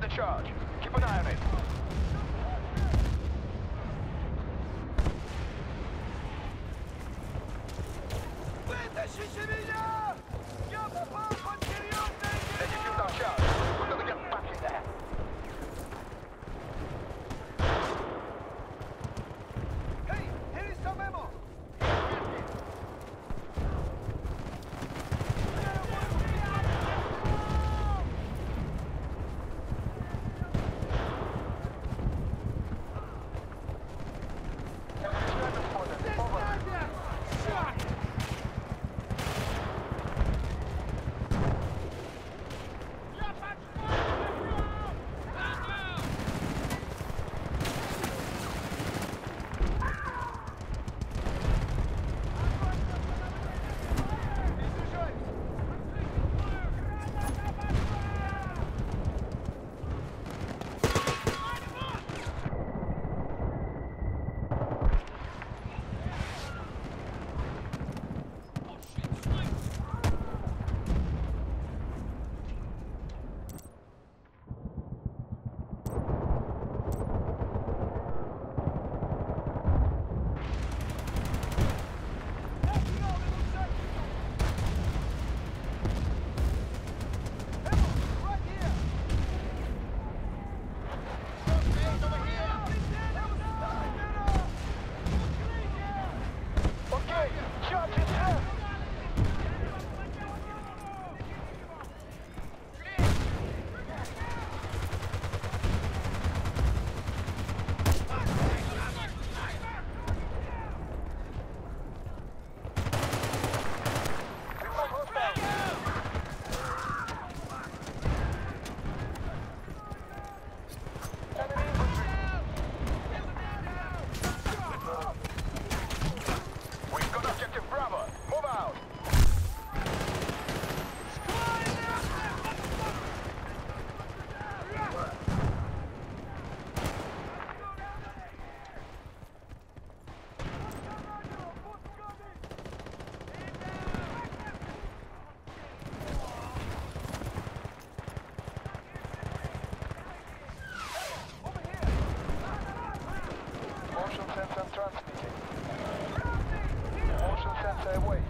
the charge. Keep an eye on it. Transmitting. Motion sensor away.